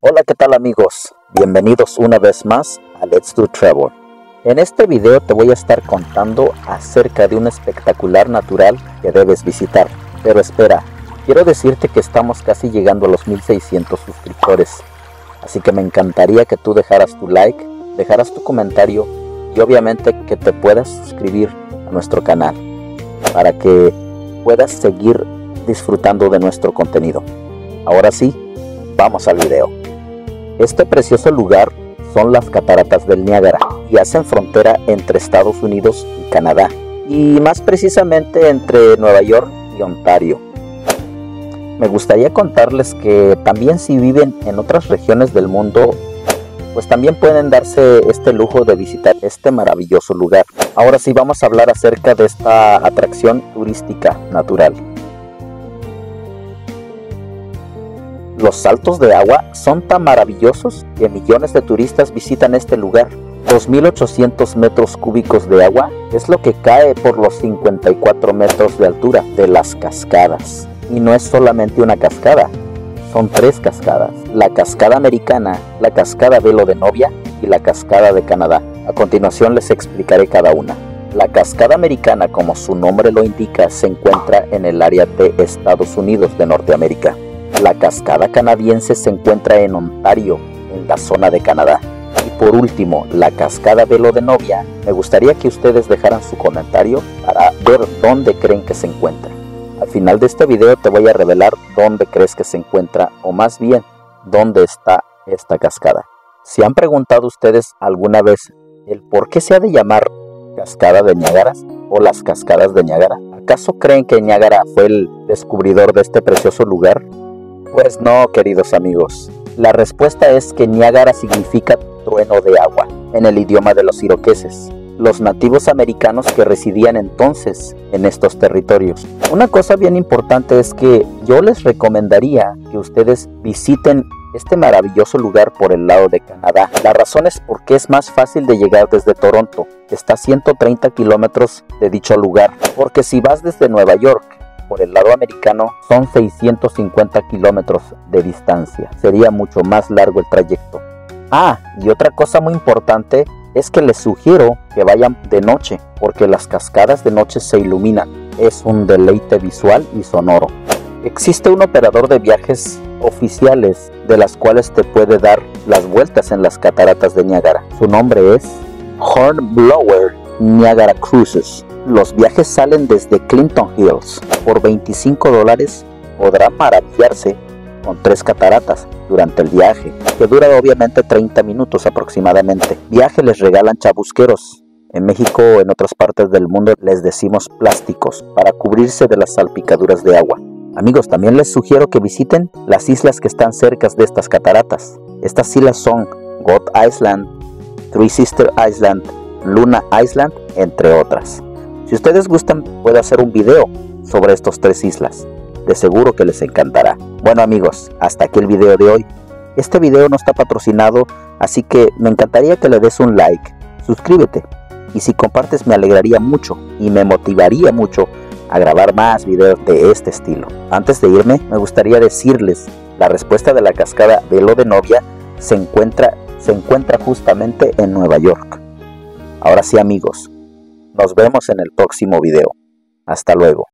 Hola, ¿qué tal amigos? Bienvenidos una vez más a Let's Do Travel. En este video te voy a estar contando acerca de un espectacular natural que debes visitar. Pero espera, quiero decirte que estamos casi llegando a los 1600 suscriptores. Así que me encantaría que tú dejaras tu like, dejaras tu comentario y obviamente que te puedas suscribir a nuestro canal para que puedas seguir disfrutando de nuestro contenido. Ahora sí, vamos al video. Este precioso lugar son las cataratas del Niágara y hacen frontera entre Estados Unidos y Canadá, y más precisamente entre Nueva York y Ontario. Me gustaría contarles que también si viven en otras regiones del mundo, pues también pueden darse este lujo de visitar este maravilloso lugar. Ahora sí vamos a hablar acerca de esta atracción turística natural. Los saltos de agua son tan maravillosos que millones de turistas visitan este lugar. 2.800 metros cúbicos de agua es lo que cae por los 54 metros de altura de las cascadas. Y no es solamente una cascada, son tres cascadas. La cascada americana, la cascada Velo de Novia y la cascada de Canadá. A continuación les explicaré cada una. La cascada americana, como su nombre lo indica, se encuentra en el área de Estados Unidos de Norteamérica. La cascada canadiense se encuentra en Ontario, en la zona de Canadá. Y por último, la cascada Velo de Novia, me gustaría que ustedes dejaran su comentario para ver dónde creen que se encuentra. Al final de este video te voy a revelar dónde crees que se encuentra, o más bien, dónde está esta cascada. ¿Se han preguntado ustedes alguna vez el por qué se ha de llamar cascada de Niágara o las cascadas de Niágara? ¿Acaso creen que Niágara fue el descubridor de este precioso lugar? Pues no, queridos amigos. La respuesta es que Niágara significa trueno de agua en el idioma de los iroqueses, los nativos americanos que residían entonces en estos territorios. Una cosa bien importante es que yo les recomendaría que ustedes visiten este maravilloso lugar por el lado de Canadá. La razón es porque es más fácil de llegar desde Toronto, está a 130 kilómetros de dicho lugar, porque si vas desde Nueva York por el lado americano son 650 kilómetros de distancia. Sería mucho más largo el trayecto. Ah, y otra cosa muy importante es que les sugiero que vayan de noche, porque las cascadas de noche se iluminan. Es un deleite visual y sonoro. Existe un operador de viajes oficiales de las cuales te puede dar las vueltas en las cataratas de Niágara. Su nombre es Hornblower Niagara Cruises. Los viajes salen desde Clinton Hills. Por 25 dólares podrá maravillarse con tres cataratas durante el viaje, que dura obviamente 30 minutos aproximadamente. Viaje les regalan chabusqueros. En México o en otras partes del mundo les decimos plásticos para cubrirse de las salpicaduras de agua. Amigos, también les sugiero que visiten las islas que están cerca de estas cataratas. Estas islas son God Island, Three Sister Island, Luna Island, entre otras. Si ustedes gustan, puedo hacer un video sobre estas tres islas. De seguro que les encantará. Bueno amigos, hasta aquí el video de hoy. Este video no está patrocinado, así que me encantaría que le des un like, suscríbete y si compartes me alegraría mucho y me motivaría mucho a grabar más videos de este estilo. Antes de irme, me gustaría decirles la respuesta de la cascada Velo de Novia se encuentra, se encuentra justamente en Nueva York. Ahora sí amigos, nos vemos en el próximo video. Hasta luego.